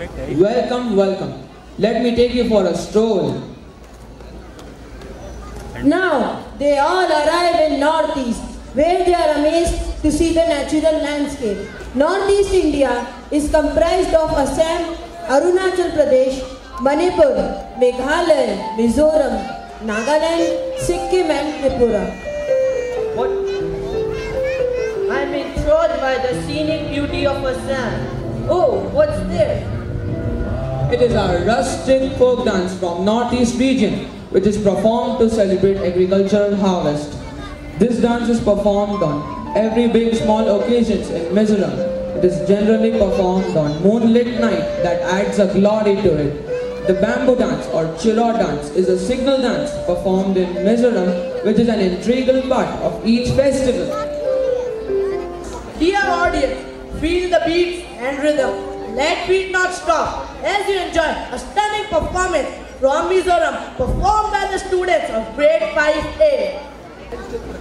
Welcome, welcome. Let me take you for a stroll. Now, they all arrive in Northeast, where they are amazed to see the natural landscape. Northeast India is comprised of Assam, Arunachal Pradesh, Manipur, Meghalaya, Mizoram, Nagaland, Sikkim and Tripura. What? I'm enthralled by the scenic beauty of Assam. Oh, what's there? It is our rustic folk dance from Northeast region, which is performed to celebrate agricultural harvest. This dance is performed on every big small occasions in Mizoram. It is generally performed on moonlit night that adds a glory to it. The bamboo dance or Cheraw dance is a signal dance performed in Mizoram which is an integral part of each festival. Dear audience, feel the beats and rhythm. Let beat not stop as you enjoy a stunning performance from Mizoram performed by the students of grade 5A.